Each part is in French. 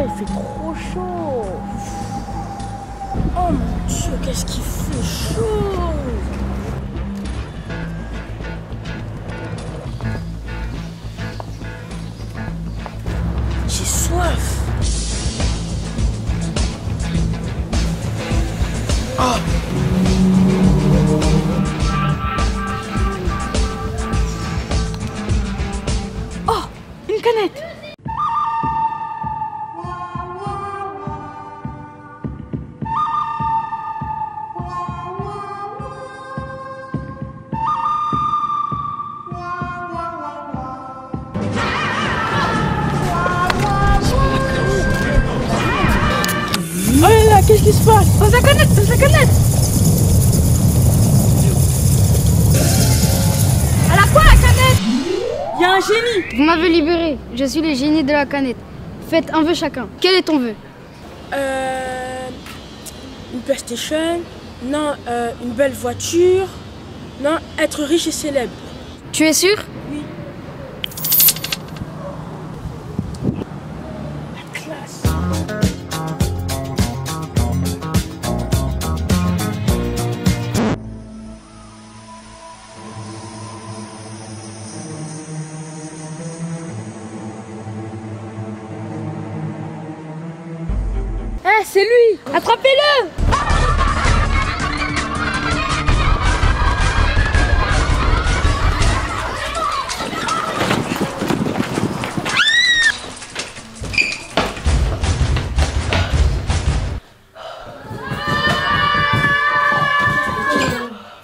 il fait trop chaud. Oh mon dieu, qu'est-ce qu'il fait chaud. J'ai soif. Oh, une canette qui se passe Dans sa canette, dans sa canette Elle a quoi la canette? Il y a un génie. Vous m'avez libéré, je suis le génie de la canette. Faites un vœu chacun. Quel est ton vœu? Euh, une PlayStation. Non, euh, une belle voiture. Non, être riche et célèbre. Tu es sûr? C'est lui Attrapez-le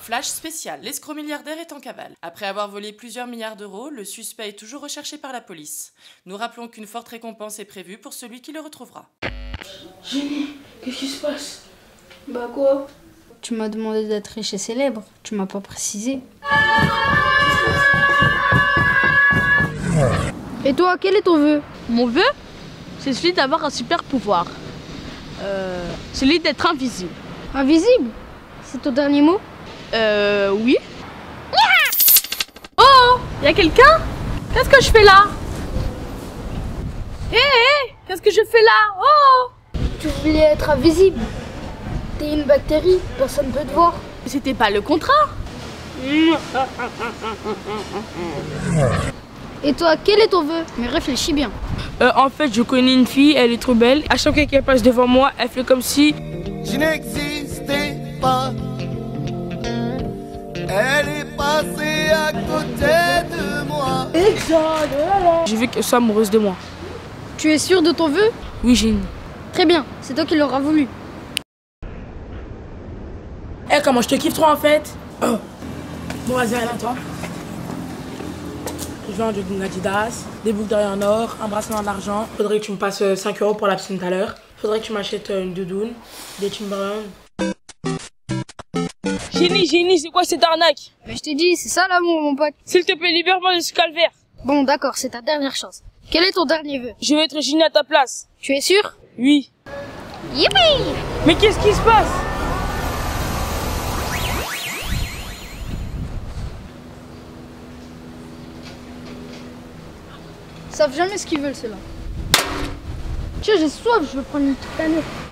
Flash spécial, l'escroc milliardaire est en cavale. Après avoir volé plusieurs milliards d'euros, le suspect est toujours recherché par la police. Nous rappelons qu'une forte récompense est prévue pour celui qui le retrouvera. Génie, qu'est-ce qui se passe? Bah quoi? Tu m'as demandé d'être riche et célèbre. Tu m'as pas précisé. Et toi, quel est ton vœu? Mon vœu, c'est celui d'avoir un super pouvoir. Euh, celui d'être invisible. Invisible? C'est ton dernier mot? Euh, oui. Oh, y a quelqu'un? Qu'est-ce que je fais là? Hé, hé, qu'est-ce que je fais là Oh Tu voulais être invisible. T'es une bactérie, personne peut te voir. C'était pas le contrat Et toi, quel est ton vœu Mais réfléchis bien. Euh, En fait, je connais une fille, elle est trop belle. À chaque fois qu'elle passe devant moi, elle fait comme si. Je n'existais pas. Elle est passée à côté de moi. Je veux qu'elle soit amoureuse de moi. Tu es sûr de ton vœu? Oui, Génie. Très bien, c'est toi qui l'auras voulu. Eh, comment je te kiffe trop en fait? Oh. Bon, vas-y, allez, toi. Je veux un jogging Adidas, des boucles d'oreilles en or, un bracelet en argent. Faudrait que tu me passes euh, 5 euros pour la piscine tout à l'heure. Faudrait que tu m'achètes euh, une doudoune, des Timberland. Génie, génie, c'est quoi cette arnaque? Mais je t'ai dit, c'est ça l'amour, mon pote. S'il te plaît, libère-moi de ce calvaire. Bon, d'accord, c'est ta dernière chance. Quel est ton dernier vœu? Je vais être génie à ta place. Tu es sûr? Oui. Yippee Mais qu'est-ce qui se passe? Ils savent jamais ce qu'ils veulent, ceux-là. Tiens, j'ai soif, je veux prendre une petite canette.